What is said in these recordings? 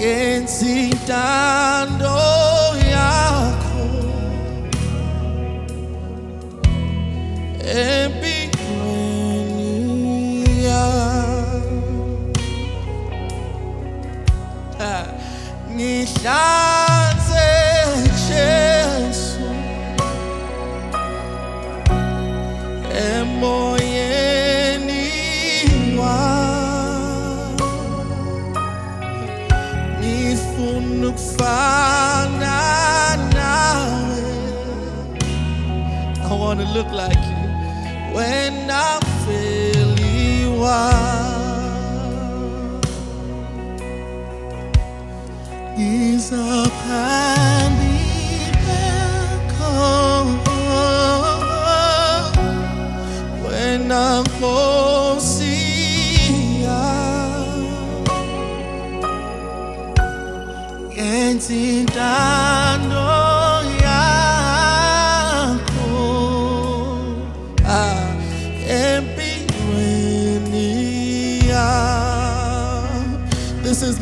yentsintando yakho. Empilweni yami. Ngihlala look like you when I'm feeling wild. Is a path.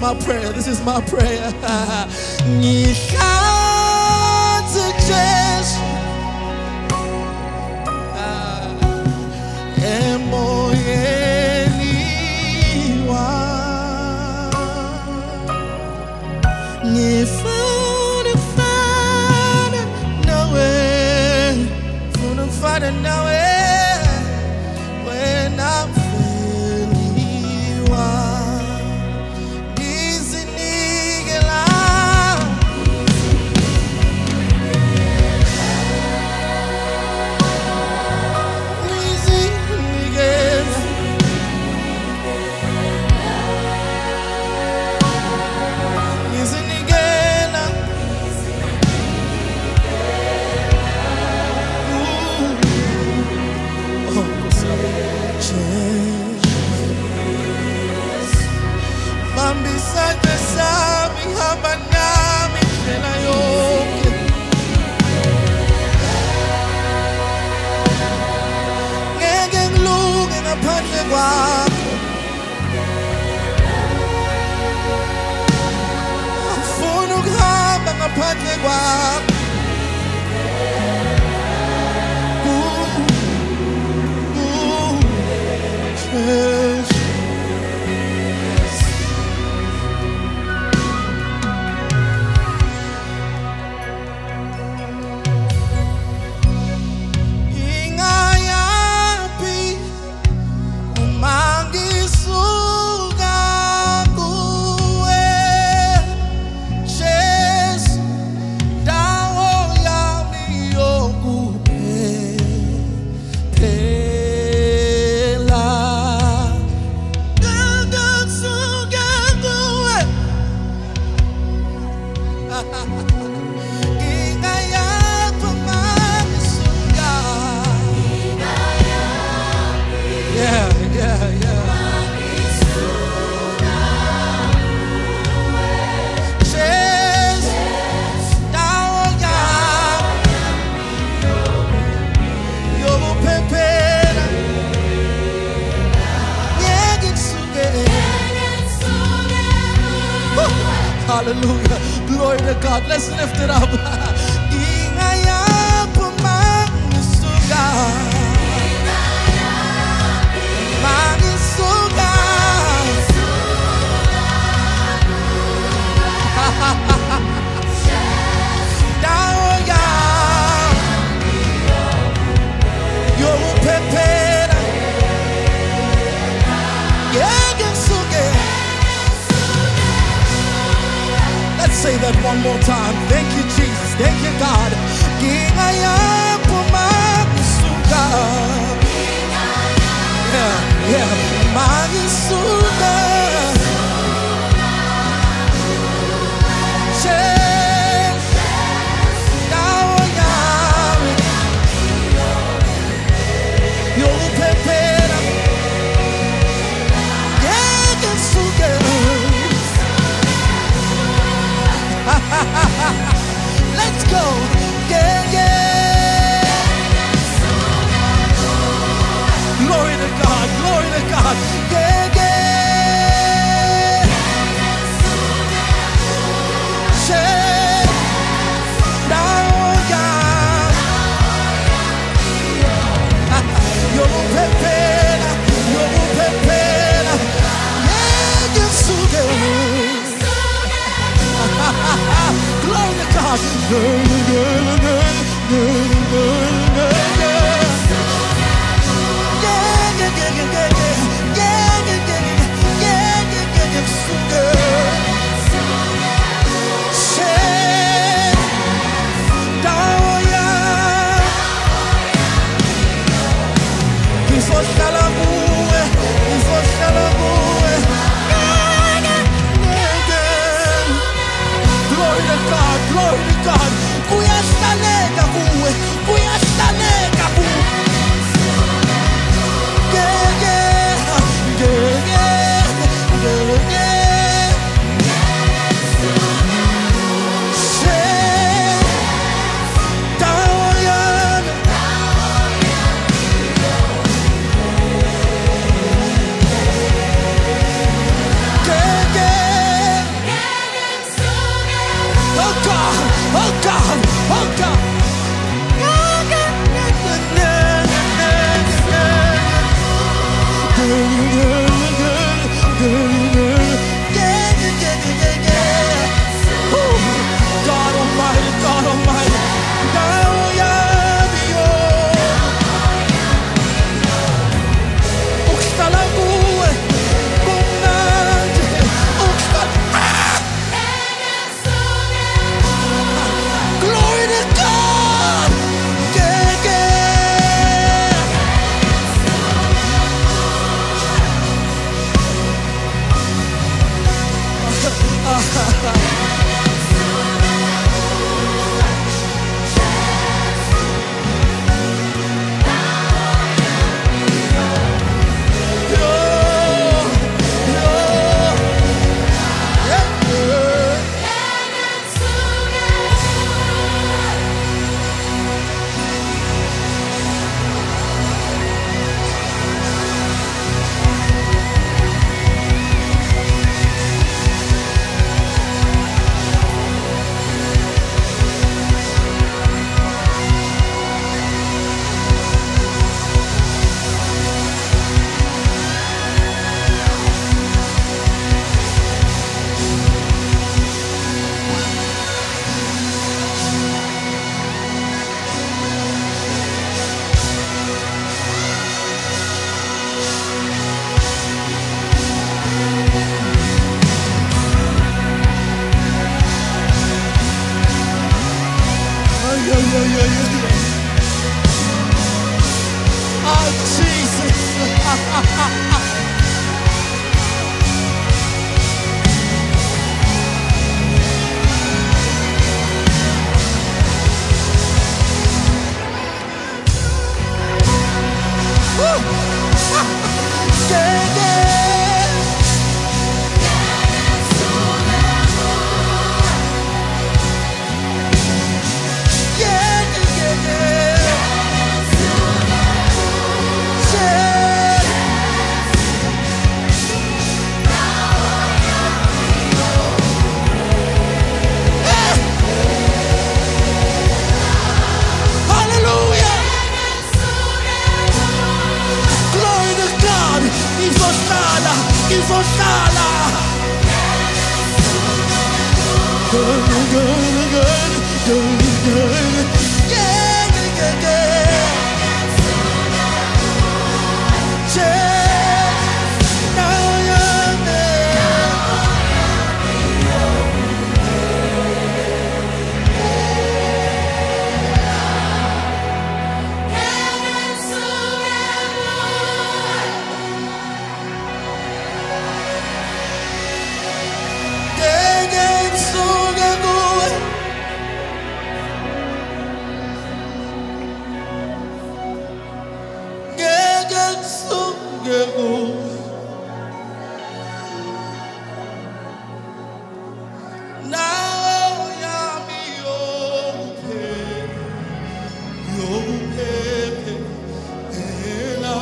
my prayer. This is my prayer. 团结光 Hallelujah. Glory to God. Let's lift it up. that one more time. Thank you, Jesus. Thank you, God. King I am Yeah, yeah. My the girl oh God, oh God, oh chegou. Now ya mi ela